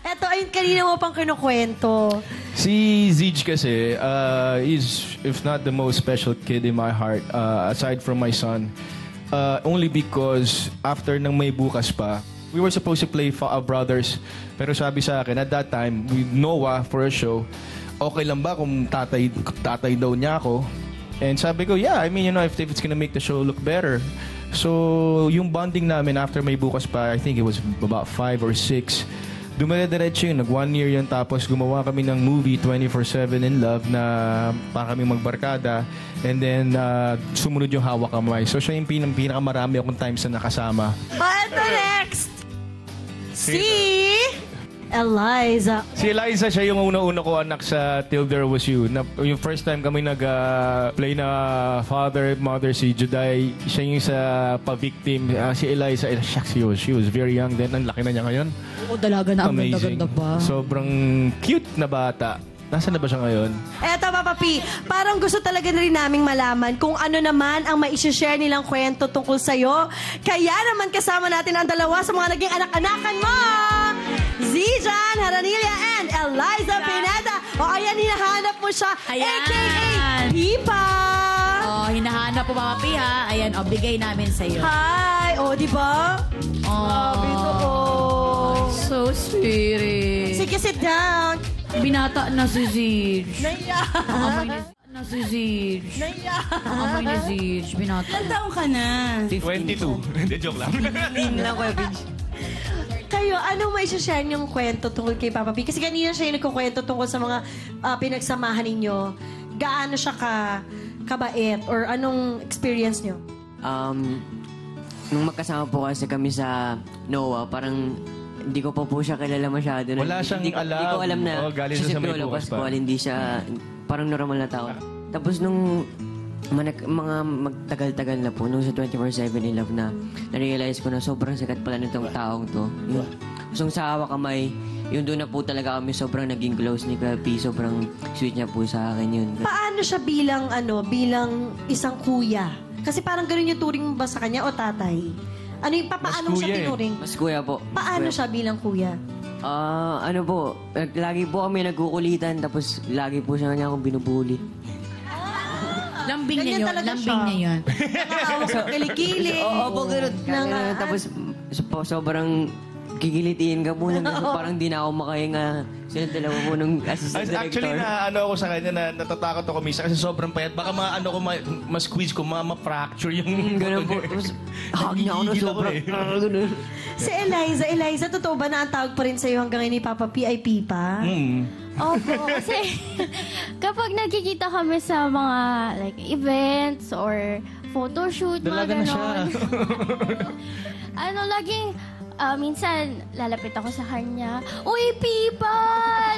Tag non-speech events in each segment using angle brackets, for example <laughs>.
Eto, ayun, kanina mo pang kinukwento. Si Zeej kasi uh, is, if not the most special kid in my heart, uh, aside from my son, uh, only because after nang may bukas pa, we were supposed to play fa- brothers. Pero sabi sa akin, at that time, with Noah for a show, okay lang ba kung tatay, tatay daw niya ako? And sabi ko, yeah, I mean, you know, if, if it's gonna make the show look better. So, yung bonding namin after may bukas pa, I think it was about five or six, Dumire-diretso yun. Nag one year yun. Tapos gumawa kami ng movie, 24-7 in Love, na para kami magbarkada. And then, uh, sumunod yung hawak kamay. So, siya yung pinang pinakamarami akong times na nakasama. Ah, Eto next! Si... Eliza. Si Eliza, siya yung una-una ko anak sa Till There Was You. Na, yung first time kami nag-play na father, mother, si Juday, siya yung sa pa-victim. Ah, si Eliza, eh, shucks, she was, she was very young then. Ang laki na niya ngayon. Oo, dalaga na. Ang Amazing. ganda-ganda pa. Sobrang cute na bata. Nasaan na ba siya ngayon? Eto, Papa P, parang gusto talaga na rin naming malaman kung ano naman ang maisishare nilang kwento tungkol sa'yo. Kaya naman kasama natin ang dalawa sa mga naging anak-anakan mo! Zijan Haranilia and Eliza Pineda. O ayan, hinahanap mo siya, Ayan. a.k.a. Pipa! Oh, hinahanap po Papa P ha. Ayan, o, bigay namin sa iyo. Hi! O, di ba? Sabi ko, oh. So sweet. Sige, sit down. Binata na si Zidge. Naiya. Amoy ni na si Zidge. Naiya. Amoy ni Zidge. Binata. Ilang taong ka na? 22. Hindi, joke lang. Kayo, anong may share niyong kwento tungkol kay Papa P? Kasi kanina siya yung nagkukwento tungkol sa mga ah, pinagsamahan ninyo. Gaano siya ka kabait or anong experience niyo? Um, nung magkasama po kasi kami sa NOAA, parang hindi ko pa po siya kilala masyado. Wala siyang hindi, ko- Hindi ko alam. alam na Oh, galing siya siya si sa may bukas pa. Pascual, hindi siya parang normal na tao. Tapos nung manak- mga magtagal-tagal na po, nung sa 24-7 in Love na, na-realize ko na sobrang sikat pala nitong taong to. Yung, so, sa awa kamay, yun doon na po talaga kami sobrang naging close ni Kuya P. Sobrang sweet niya po sa akin yun. Paano siya bilang ano, bilang isang kuya? Kasi parang ganun yung turing mo ba sa kanya o tatay? Ano yung papaano Mas siya eh. tinuring? Mas kuya po. Paano Kuya siya bilang kuya? Ah, ano po, eh, lagi po kami nagkukulitan tapos lagi po siya niya akong binubuli. Lambing niya Ganyan yun. talaga Lambing siya. niya yun. Nakahawak <laughs> ng kilikili. Oo, po, ganun. Nang, Ganun, ah, tapos so, sobrang kikilitiin ka po. nang- parang di na ako makahinga. Sila dalawa po nung assistant director. Actually, na ano ako sa kanya na natatakot ako minsan kasi sobrang payat. Baka ma, ano ko, ma, ma-squeeze ko, ma, ma-fracture yung... Hmm, ganun po. Tapos, hawak niya ako na Nagigigil sobrang. eh. Ah, <laughs> ganun. Si Eliza, Eliza, totoo ba na ang tawag pa rin sa'yo hanggang ngayon ni Papa P ay Pipa? Opo, kasi <laughs> kapag nagkikita kami sa mga like events or photoshoot, Dalaga mga na siya. ganon. <laughs> ano, laging, ah, minsan, lalapit ako sa kanya, Uy, Pipa!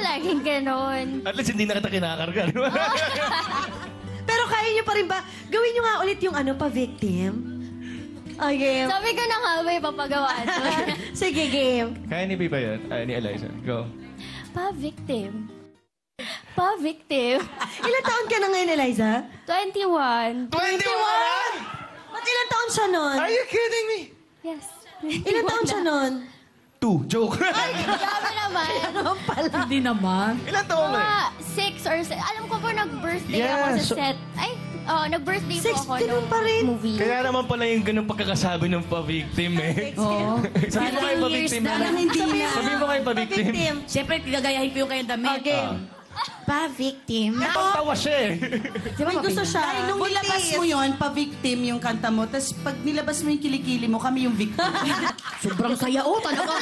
Laging ganon. At least hindi na kita kinakarga, di ba? <laughs> Pero kaya niyo pa rin ba, gawin niyo nga ulit yung ano pa, victim? Oh, game. Sabi ko na nga, may papagawa to. Sige, game. Kaya ni Pipa yun? Ay, ni Eliza. Go. Pa-victim. Pa-victim. <laughs> Ilan taon ka na ngayon, Eliza? 21. 21! Ba't ilan taon siya nun? Are you kidding me? Yes. Ilan taon siya nun? Two. Joke. Grabe naman. <laughs> Hindi naman. Ilan taon mo eh? Mga six or se- Alam ko po nag-birthday Yeah, ako sa so- set. Ay, oh, nag-birthday Six, po ako ganun nung pa rin. movie. Kaya naman pala yung ganung pagkakasabi ng pa-victim eh. Oo. Sabi mo kayo pa-victim Years na na. lang hindi na. Sabi mo kayo pa-victim. Victim. Siyempre, gagayahin ko yung kayong damit. Okay. Pa-victim. Napagtawa siya eh. Di ba, May gusto siya. Ay, nung nilabas mo yon pa-victim yung kanta mo, tapos pag nilabas mo yung kilikili mo, kami yung victim. <laughs> Sobrang saya. Oh, talaga.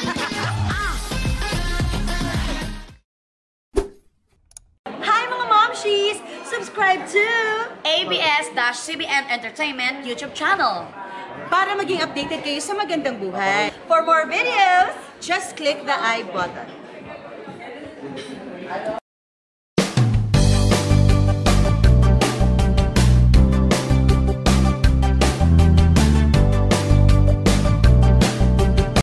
Hi mga momshies! Subscribe to ABS-CBN Entertainment YouTube channel. Para maging updated kayo sa magandang buhay, For more videos, just click the I button.